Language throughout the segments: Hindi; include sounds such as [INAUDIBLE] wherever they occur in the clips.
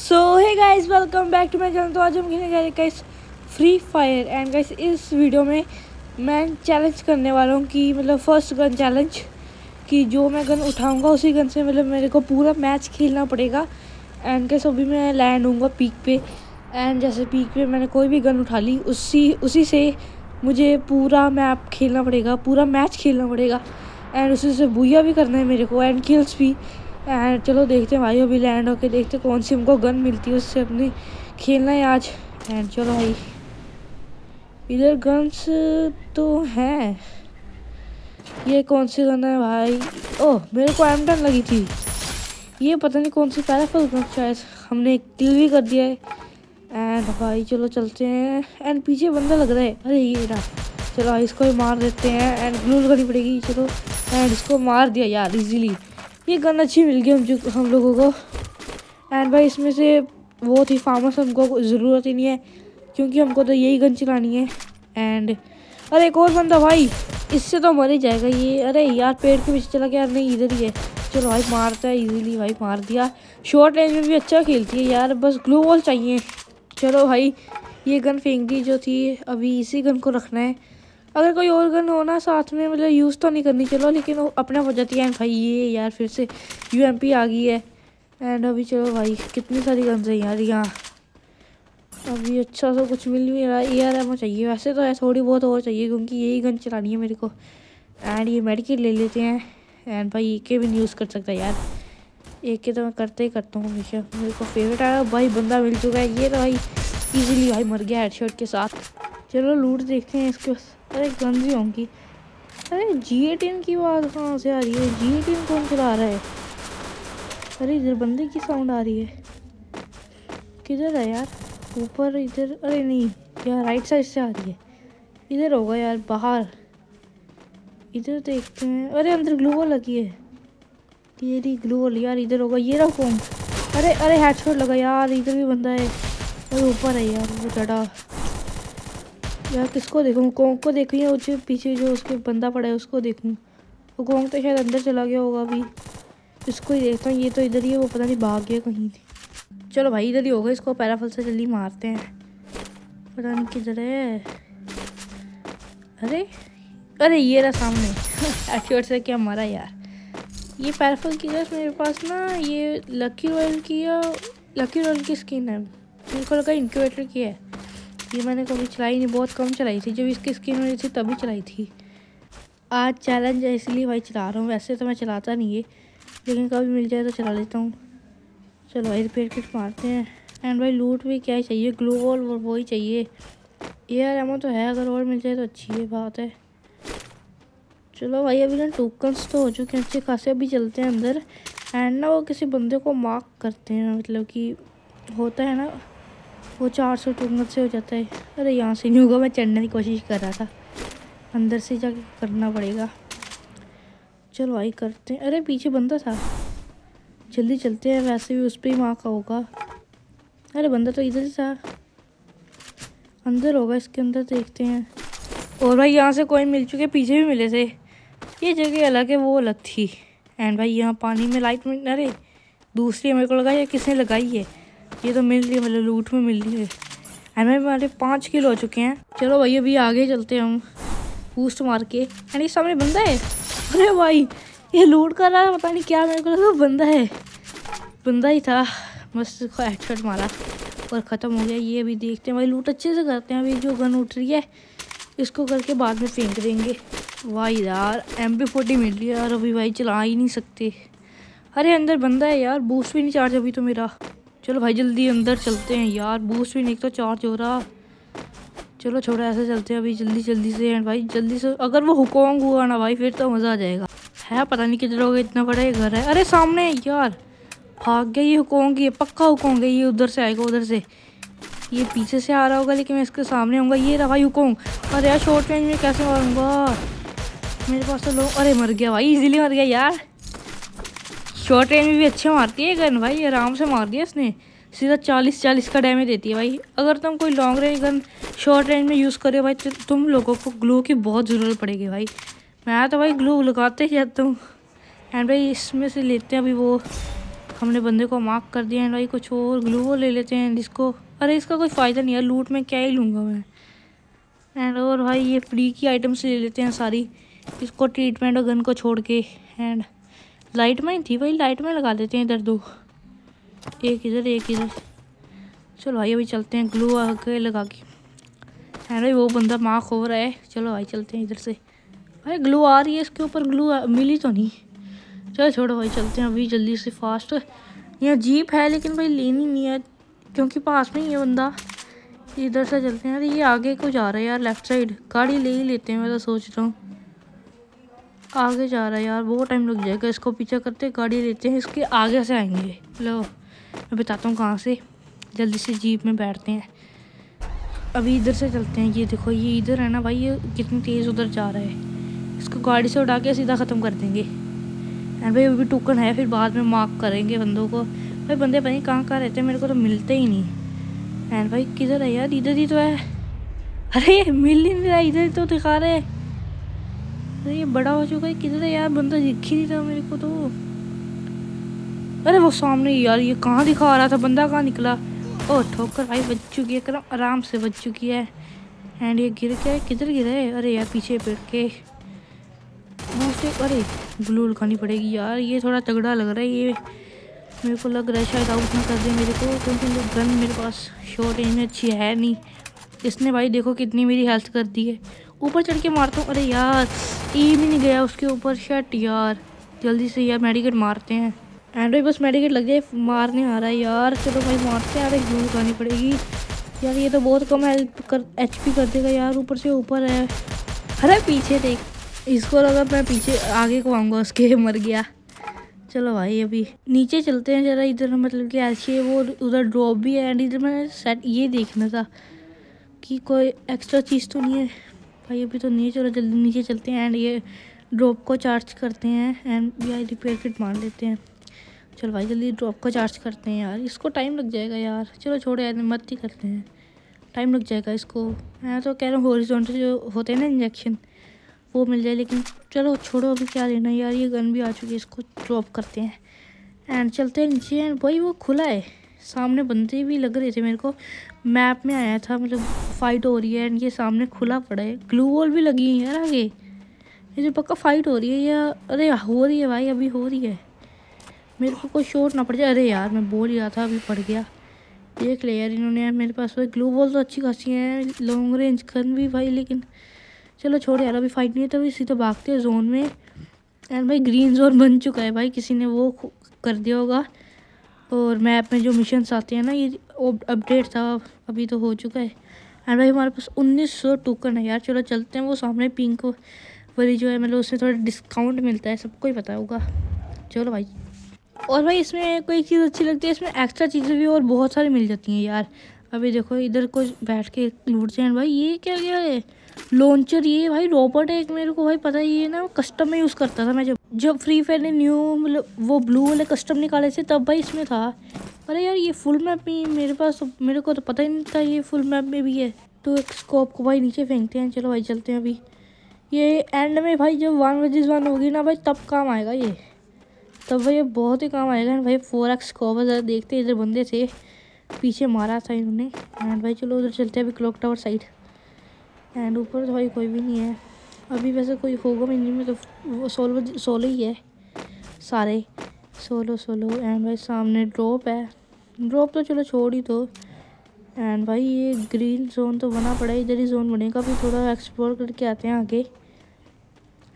So hey guys welcome back to my channel तो आज हम खेलने जा रहे हैं फ्री फायर एंड गाइस इस वीडियो में मैं चैलेंज करने वाला हूँ कि मतलब फ़र्स्ट गन चैलेंज कि जो मैं गन उठाऊँगा उसी गन से मतलब मेरे को पूरा मैच खेलना पड़ेगा। एंड गाइस अभी मैं लैंड हूँगा पीक पे। एंड जैसे पीक पे मैंने कोई भी गन उठा ली, उसी उसी से मुझे पूरा मैप खेलना पड़ेगा, पूरा मैच खेलना पड़ेगा। एंड उसी से बुया भी करना है मेरे को एंड किल्स भी। एंड चलो देखते हैं भाई, अभी लैंड होके देखते कौन सी हमको गन मिलती है उससे अपनी। खेलना है आज। एंड चलो भाई। इधर गन्स तो हैं। ये कौन सी गन है भाई? ओह, मेरे को एम टन लगी थी। ये पता नहीं कौन सी पैराफल गन शायद हमने किल भी कर दिया है। एंड भाई, चलो चलते हैं। एंड पीछे बंदा लग रहा है। अरे, ये ना। चलो इसको ही मार देते हैं। एंड ग्लू करनी पड़ेगी। चलो। एंड इसको मार दिया यार इजीली ये गन अच्छी मिल गई हम जो हम लोगों को। एंड भाई, इसमें से बहुत ही फामस हमको ज़रूरत ही नहीं है, क्योंकि हमको तो यही गन चलानी है। एंड अरे एक और बंदा भाई, इससे तो मर ही जाएगा ये। अरे यार, पेड़ के पीछे चला गया यार नहीं, इधर ही है। चलो भाई, मारता है इजीली भाई, मार दिया। शॉर्ट रेंज में भी अच्छा खेलती है यार, बस ग्लू वॉल चाहिए। चलो भाई, ये गन फेंक दी जो थी, अभी इसी गन को रखना है। अगर कोई और गन हो ना साथ में मतलब यूज़ तो नहीं करनी, चलो, लेकिन वो अपना हो जाती है, भाई, ये यार, फिर से यू एम पी आ गई है। एंड अभी चलो भाई, कितनी सारी गन्स हैं यार यहाँ। अभी अच्छा सा कुछ मिल भी रहा है एम चाहिए। वैसे तो है थोड़ी बहुत और चाहिए, क्योंकि यही गन चलानी है मेरे को। एंड ये मेडिकेट ले लेते हैं। एंड भाई, एक के भी नहीं यूज़ कर सकता यार। एक के तो मैं करते ही करता हूँ हमेशा। मेरे को फेवरेट आया, भाई, बंदा मिल चुका है। ये तो भाई इजीली भाई, मर गया हेडशॉट के साथ। चलो लूट देखते हैं इसके अरे गंजी होंगी। अरे जी एटीन की आवाज़ कहाँ से आ रही है? जी एटीन कौन चला रहा है? अरे इधर बंदे की साउंड आ रही है। किधर है यार? ऊपर इधर, अरे नहीं यार राइट साइड से आ रही है। इधर होगा यार, बाहर। इधर देखते हैं। अरे अंदर ग्लू लगी है। ये रही ग्लू यार इधर होगा। ये रहा कौन अरे अरे हेडशॉट लगा यार, इधर भी बंदा है। अरे ऊपर है यार, वो चढ़ा यार किसको देखूँ? कोंग को देखूँ या उसे पीछे जो उसके बंदा पड़ा है, उसको देखूँ? वो कोंग तो शायद अंदर चला गया होगा अभी। इसको ही देखता हूँ, ये तो इधर ही है, वो पता नहीं भाग गया कहीं थी चलो भाई, इधर ही होगा इसको, पैराफल से जल्दी मारते हैं। पता नहीं किधर है। अरे अरे ये रहा सामने। [LAUGHS] एक्यूट से क्या मारा यार। ये पैराफल की गैस मेरे पास ना, ये लकी रॉयल की या लकी रॉयल की स्किन है। मेरे को लगा इंक्यूबेटर की है। ये मैंने कभी चलाई नहीं, बहुत कम चलाई थी, जब इसकी स्किन हुई थी तभी चलाई थी। आज चैलेंज है, इसलिए भाई चला रहा हूँ। वैसे तो मैं चलाता नहीं है, लेकिन कभी मिल जाए तो चला लेता हूँ। चलो भाई रिपेयर किट मारते हैं। एंड भाई लूट भी क्या ही चाहिए ग्लू वॉल वो ही चाहिए। एयर एमो तो है, अगर और मिल जाए तो अच्छी है बात है। चलो भाई, अभी ना टोकन्स तो हो चुके हैं, अच्छे खासे अभी चलते हैं अंदर। एंड ना वो किसी बंदे को मार्क करते हैं मतलब कि होता है ना वो चार सौ टूंगत से हो जाता है। अरे, यहाँ से नहीं होगा, मैं चढ़ने की कोशिश कर रहा था। अंदर से जाके करना पड़ेगा। चलो भाई, करते हैं। अरे, पीछे बंदा था। जल्दी चलते हैं, वैसे भी उस पर ही माँ का होगा। अरे, बंदा तो इधर ही था। अंदर होगा, इसके अंदर देखते हैं। और भाई, यहाँ से कोई मिल चुके, पीछे भी मिले थे। ये जगह अलग है, वो अलग थी। एंड भाई, यहाँ पानी में लाइट में अरे, दूसरी मेरे को लगा, या किसने लगाई है? ये तो मिल रही है मतलब लूट में मिल रही है। एंड हमारे पाँच किलो हो चुके हैं। चलो भाई, अभी आगे चलते हैं हम। बूस्ट मार के। एंड ये सामने बंदा है? अरे भाई, ये लूट कर रहा है पता नहीं क्या मेरे को लगा बंदा है। बंदा ही था। बस हेडशॉट मारा और ख़त्म हो गया। ये अभी देखते हैं भाई, लूट अच्छे से करते हैं। अभी जो गन उठ रही है, इसको करके बाद में फेंक देंगे। वाह यार एम पी फोर्टी मिल रही है और अभी भाई चला ही नहीं सकते। अरे अंदर बंदा है यार, बूस्ट भी नहीं चार्ज अभी तो मेरा। चलो भाई, जल्दी अंदर चलते हैं यार। बूस्ट भी नहीं तो चार्ज हो रहा। चलो छोड़ा, ऐसे चलते हैं अभी। जल्दी जल्दी से एंड भाई, जल्दी से। अगर वो हुकोंग हुआ ना भाई, फिर तो मज़ा आ जाएगा। है, पता नहीं किधर होगा, इतना बड़ा ये घर है। अरे, सामने, यार। भाग गया ये हुकोंग ये पक्का हुकोंग है। ये उधर से आएगा, उधर से। ये पीछे से आ रहा होगा, लेकिन मैं इसके सामने आऊँगा ये रहा भाई हुकोंग अरे यार शॉर्ट रेंज में कैसे मारूँगा? मेरे पास तो लोग अरे, मर गया भाई इजीली मर गया यार। शॉर्ट रेंज में भी अच्छे मारती है गन भाई, आराम से मार दिया इसने। सीधा चालीस चालीस का डैमेज देती है भाई। अगर तुम कोई long range gun short range में यूज़ करे भाई तो तुम लोगों को ग्लू की बहुत ज़रूरत पड़ेगी भाई। मैं तो भाई ग्लू लगाते ही जाता हूँ। एंड भाई इसमें से लेते हैं अभी वो, हमने बंदे को मार्क कर दिया। है भाई कुछ और ग्लू वो ले लेते हैं जिसको, अरे इसका कोई फ़ायदा नहीं है लूट में क्या ही लूँगा मैं। एंड और भाई ये फ्री की आइटम्स ले लेते हैं सारी इसको ट्रीटमेंट और गन को छोड़ के। एंड लाइट में थी भाई, लाइट में लगा देते हैं इधर दो। एक इधर एक इधर। चलो भाई, अभी चलते हैं ग्लू आके लगा के। है भाई, वो बंदा मार्क हो रहा है। चलो भाई, चलते हैं इधर से। भाई, ग्लू आ रही है इसके ऊपर, ग्लू मिली तो नहीं। चलो छोड़ो भाई, चलते हैं अभी जल्दी से फास्ट। यहाँ जीप है, लेकिन भाई लेनी नहीं है, क्योंकि पास में ही है बंदा। इधर से चलते हैं। अरे, ये आगे को जा रहा है यार, लेफ़्ट साइड। गाड़ी ले ही लेते हैं, मैं तो सोच रहा हूँ। आगे जा रहा है यार, बहुत टाइम लग जाएगा। इसको पीछे करते गाड़ी लेते हैं, इसके आगे से आएँगे। लो, मैं बताता हूँ कहाँ से। जल्दी से जीप में बैठते हैं। अभी इधर से चलते हैं। ये देखो, ये इधर है ना भाई, ये कितनी तेज़ उधर जा रहा है। इसको गाड़ी से उठा के सीधा ख़त्म कर देंगे। एंड भाई, अभी टोकन है, फिर बाद में मार्क करेंगे बंदों को। भाई, बंदे नहीं कहाँ कहाँ रहते हैं, मेरे को तो मिलते ही नहीं। एंड भाई, किधर है यार? इधर ही तो है। अरे, मिल ही नहीं रहा, इधर ही तो दिखा रहे अरे ये बड़ा हो चुका है, किधर है यार? बंदा दिख ही नहीं रहा मेरे को तो। अरे वो सामने यार, ये कहाँ दिखा रहा था? बंदा कहाँ निकला? ओ, ठोकर भाई, बच चुकी है करम आराम से बच चुकी है। एंड ये गिर है किधर गिरा है? अरे यार, पीछे पेड़ के। से, अरे ग्लू लगानी पड़ेगी यार, ये थोड़ा तगड़ा लग रहा है, ये मेरे को लग रहा है शायद आउट ना कर दे मेरे को, क्योंकि तो गन मेरे पास शॉर्ट एम अच्छी है नहीं। इसने भाई देखो कितनी मेरी हेल्थ कर दी है। ऊपर चढ़ के मारता हूँ, अरे यार। एम ही नहीं गया उसके ऊपर शर्ट यार। जल्दी से यार मेडिकेट मारते हैं। एंड बस मेडिकेट लग जाए मारने आ रहा है यार। चलो भाई मारते हैं, अरे ग्लू लगानी पड़ेगी। यार ये तो बहुत कम हेल्प कर एच कर देगा यार, ऊपर से ऊपर है। अरे पीछे देख, इसको लगा मैं पीछे आगे को आऊँगा उसके, [LAUGHS] मर गया। चलो भाई अभी नीचे चलते हैं ज़रा, इधर मतलब कि ऐसे वो उधर ड्रॉप भी है एंड इधर मैंने सेट ये देखना था कि कोई एक्स्ट्रा चीज़ तो नहीं है। भाई अभी तो नहीं चलो जल्दी नीचे चलते हैं एंड ये ड्रॉप को चार्ज करते हैं एंड यार रिपेयर किट मार लेते हैं। चलो भाई जल्दी ड्रॉप को चार्ज करते हैं यार, इसको टाइम लग जाएगा यार। चलो छोड़ो यार, मत ही करते हैं। टाइम लग जाएगा इसको। मैं तो कह रहा हूँ हॉरिजॉन्टल जो होते हैं ना इंजेक्शन वो मिल जाए, लेकिन चलो छोड़ो अभी क्या लेना यार, ये गन भी आ चुकी है, इसको ड्रॉप करते हैं। एंड चलते हैं नीचे एंड भाई वो खुला है। सामने बंदे भी लग रहे थे मेरे को। मैप में आया था मतलब फ़ाइट हो रही है एंड ये सामने खुला पड़ा है। ग्लू वॉल भी लगी हुई है यार आगे। ये जो पक्का फ़ाइट हो रही है, या अरे हो रही है भाई, अभी हो रही है। मेरे को कोई शोर ना पड़ जाए। अरे यार, मैं बोल रहा था, अभी पड़ गया। देख ले यार इन्होंने यार मेरे पास ग्लू वॉल तो अच्छी खासी है। लॉन्ग रेंज गन भी भाई, लेकिन चलो छोड़ यार, अभी फाइट नहीं है तो सीधे भागते हैं जोन में। एंड भाई ग्रीन जोन बन चुका है भाई, किसी ने वो कर दिया होगा। और मैप में जो मिशंस आते हैं ना, ये अपडेट था, अभी तो हो चुका है। एंड भाई हमारे पास उन्नीस सौ टोकन है यार। चलो चलते हैं वो सामने पिंक वाली जो है मतलब उसमें थोड़ा डिस्काउंट मिलता है, सबको ही पता होगा। चलो भाई। और भाई इसमें कोई चीज़ अच्छी लगती है? इसमें एक्स्ट्रा चीज़ें भी और बहुत सारी मिल जाती हैं यार। अभी देखो, इधर कुछ बैठ के लूटते हैं भाई ये क्या क्या है? लॉन्चर ये भाई रोबोट है एक मेरे को भाई पता ही है ना कस्टम में यूज़ करता था मैं जब जब फ्री फायर ने न्यू मतलब वो ब्लू वाले कस्टम निकाले थे, तब भाई इसमें था। अरे यार, ये फुल मैप भी मेरे पास, मेरे को तो पता ही नहीं था ये फुल मैप में भी है। तो एक स्कोप को भाई नीचे फेंकते हैं, चलो भाई चलते हैं अभी। ये एंड में भाई जब वन वजिस वन होगी ना भाई, तब काम आएगा ये। तब भाई बहुत ही काम आएगा, भाई फोर एक्स स्कोप देखते इधर बंदे थे। पीछे मारा था इन्होंने। एंड भाई चलो उधर चलते हैं अभी क्लॉक टावर साइड एंड ऊपर तो भाई कोई भी नहीं है। अभी वैसे कोई होगा मिनी में तो सोलो सोलो ही है। सारे। Solo solo. एंड भाई सामने ड्रॉप है। ड्रॉप तो चलो छोड़ ही दो। एंड भाई ये ग्रीन जोन तो बना पड़ा है। इधर ही जोन बनेगा। अभी थोड़ा एक्सप्लोर करके आते हैं आगे।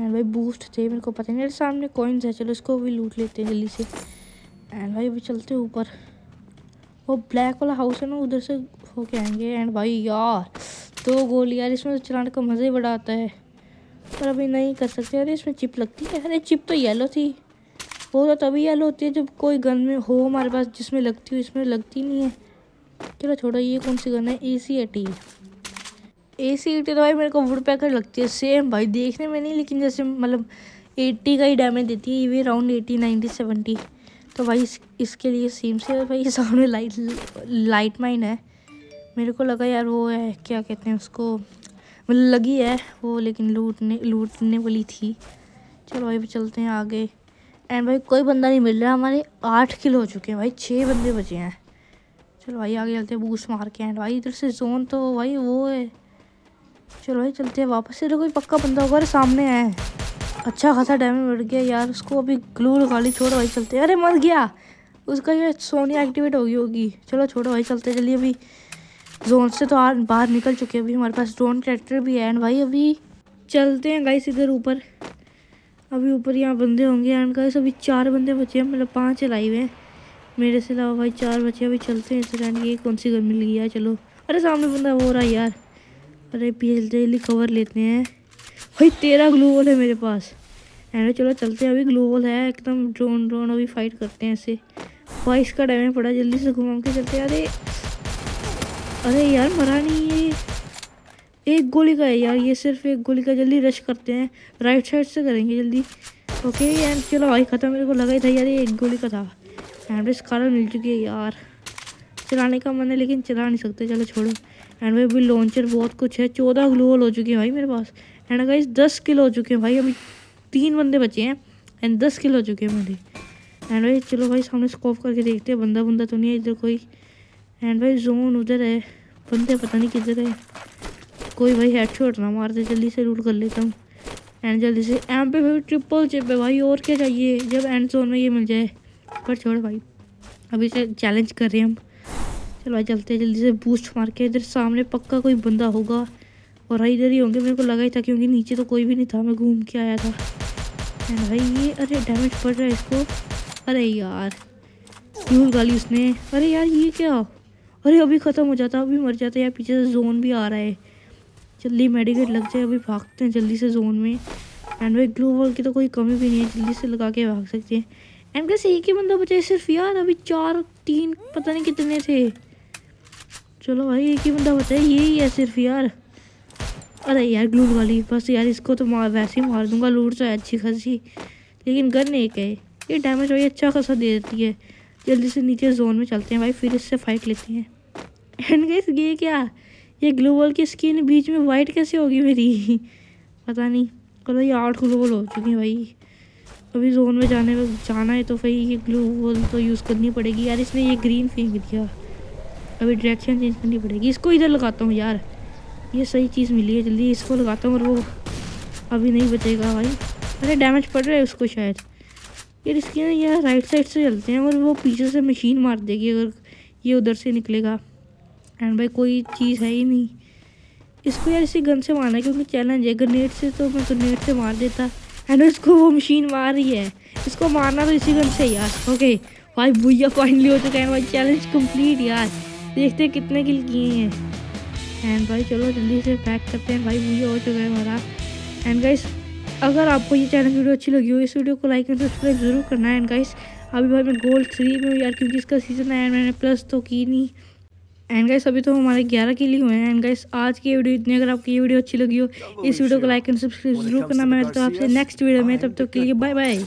एंड भाई बूस्ट थे, मेरे को पता नहीं। सामने कॉइन्स है। चलो इसको भी लूट लेते हैं जल्दी से। एंड भाई अभी चलते ऊपर। वो ब्लैक वाला हाउस है ना, उधर से होके आएँगे। एंड भाई यार दो गोली यार इसमें तो चलाने का मज़ा ही बड़ा आता है। पर अभी नहीं कर सकते अरे इसमें चिप लगती है। अरे चिप तो येलो थी। वो तो तभी येलो होती है जब कोई गन में हो हमारे पास जिसमें लगती हो इसमें लगती नहीं है। चलो छोड़ो ये कौन सी गन है? ए सी एटी ए सी एटी तो भाई मेरे को वुड पैकर लगती है। सेम भाई देखने में नहीं लेकिन जैसे मतलब एट्टी का ही डैमेज देती है। ये राउंड एटी नाइन्टी सेवेंटी तो भाई इस, इसके लिए सेम से भाई सामने लाइट लाइट माइन है। मेरे को लगा यार वो है, क्या कहते हैं उसको? मतलब लगी है वो, लेकिन लूटने लूटने वाली थी। चलो भाई चलते हैं आगे। एंड भाई, कोई बंदा नहीं मिल रहा हमारे आठ किलो हो चुके हैं भाई छः बंदे बचे हैं। चलो भाई, आगे चलते हैं बूस्ट मार के एंड भाई, इधर से जोन तो भाई वो है। चलो भाई, चलते हैं वापस। इधर कोई पक्का बंदा होगा, अरे सामने है। अच्छा खासा डैमेज बढ़ गया यार, उसको अभी ग्लू लगा ली छोड़ो भाई, चलते अरे मर गया! उसका ये सोनी एक्टिवेट होगी होगी। चलो छोड़ो भाई, चलते चलिए अभी। जोन से तो आ बाहर निकल चुके हैं। अभी हमारे पास ड्रोन ट्रैक्टर भी है। एंड भाई, अभी चलते हैं गाइस इधर ऊपर। अभी ऊपर यहाँ बंदे होंगे। एंड गाइस अभी चार बंदे बचे हैं। मतलब पाँच चलाए हुए हैं। मेरे से अलावा भाई चार बचे अभी चलते हैं इधर। एंड ये कौन सी गन मिल गई है? चलो। अरे सामने बंदा हो रहा है यार। अरे जल्दी कवर लेते हैं। भाई तेरह ग्लू वॉल है मेरे पास। एंड चलो चलते हैं। अभी ग्लू वॉल है। एकदम ड्रोन ड्रोन अभी फाइट करते हैं ऐसे। बाईस का डैमेज पड़ा जल्दी से घुमा के चलते अरे अरे यार, मरा नहीं ये। एक गोली का है यार, ये सिर्फ़ एक गोली का, जल्दी रश करते हैं। राइट साइड से करेंगे जल्दी। ओके एंड चलो, भाई, ख़त्म। मेरे को लगा ही था यार ये एक गोली का था। एंड बस कार मिल चुकी है यार। चलाने का मन है, लेकिन चला नहीं सकते। चलो, छोड़ो। एंड भाई, अभी लॉन्चर बहुत कुछ है। चौदह ग्लोअल हो चुके हैं भाई मेरे पास। एंड गाइस दस किलो हो चुके हैं भाई। अभी तीन बंदे बचे हैं। एंड दस किलो हो चुके हैं मेरे एंड भाई, चलो, भाई, सामने स्कोप करके देखते हैं। बंदा बंदा तो नहीं है इधर कोई। एंड भाई जोन उधर है। बंदे पता नहीं किधर है। कोई भाई हेड शॉट ना मारते जल्दी से रूट कर लेता हूँ। एंड जल्दी से एम पे भाई ट्रिपल चिप है भाई, और क्या चाहिए? जब एंड जोन में ये मिल जाए। पर छोड़ भाई। अभी से चैलेंज कर रहे हैं हम। चलो भाई चलते हैं, जल्दी से बूस्ट मार के। इधर सामने पक्का कोई बंदा होगा। और भाई इधर ही होंगे, मेरे को लगा ही था क्योंकि नीचे तो कोई भी नहीं था, मैं घूम के आया था। एंड भाई ये अरे डैमेज पड़ रहा है इसको। अरे यार। क्यों गाली उसने। अरे यार ये क्या? अरे, अभी ख़त्म हो जाता, अभी मर जाता यार पीछे से जोन भी आ रहा है। जल्दी मेडिकेट लग जाए, अभी भागते हैं जल्दी से जोन में। एंड भाई ग्लू वॉल की तो कोई कमी भी नहीं है, जल्दी से लगा के भाग सकते हैं। एंड कैसे एक ही बंदा बचा है, सिर्फ़ यार, अभी चार, तीन, पता नहीं कितने थे। चलो भाई, एक ही बंदा बचा है, यही है सिर्फ़ यार। अरे यार ग्लू वाली, बस यार, इसको तो मार, वैसे ही मार दूँगा लूट तो है अच्छी खासी। लेकिन गन एक है, ये डैमेज भाई अच्छा खासा दे देती है। जल्दी से नीचे जोन में चलते हैं भाई, फिर इससे फाइट लेते हैं। एंड गैस ये क्या? ये ग्लोबल की स्किन बीच में वाइट कैसे होगी मेरी? पता नहीं। कल ये आठ ग्लोबल हो चुकी है भाई। अभी जोन में जाने में जाना है तो भाई, ये ग्लोबल तो यूज़ करनी पड़ेगी। यार, इसने ये ग्रीन फेंक दिया। अभी डायरेक्शन चेंज करनी पड़ेगी। इसको इधर लगाता हूँ यार। ये सही चीज़ मिली है, जल्दी इसको लगाता हूँ और वो अभी नहीं बचेगा भाई। अरे डैमेज पड़ रहा है उसको शायद। यार इसके ना यार राइट साइड से चलते हैं और वो पीछे से मशीन मार देगी अगर ये उधर से निकलेगा। एंड भाई कोई चीज़ है ही नहीं। इसको यार इसी गन से मारना है क्योंकि चैलेंज है। ग्रेनेड से तो मैं ग्रेनेड से मार देता। एंड इसको वो मशीन मार रही है। इसको मारना तो इसी गन से यार। ओके भाई भैया फाइनली हो चुका है भाई। चैलेंज कंप्लीट यार। देखते हैं कितने किल किए हैं। एंड भाई चलो जल्दी से पैक करते हैं। भाई भैया हो चुका है हमारा। एंड गाइस अगर आपको ये चैनल वीडियो अच्छी लगी हो इस वीडियो को लाइक एंड सब्सक्राइब ज़रूर करना है। एंड गाइस अभी भाई मैं गोल्ड थ्री में हूँ यार क्योंकि इसका सीज़न आया मैंने प्लस तो की नहीं। एंड गाइस अभी तो हमारे ग्यारह के लिए हुए हैं। एंड गाइस आज की वीडियो इतनी अगर आपकी ये वीडियो अच्छी लगी हो इस वीडियो को लाइक एंड सब्सक्राइब ज़रूर करना। मैं तो आपसे नेक्स्ट वीडियो में तब तक के लिए बाय बाय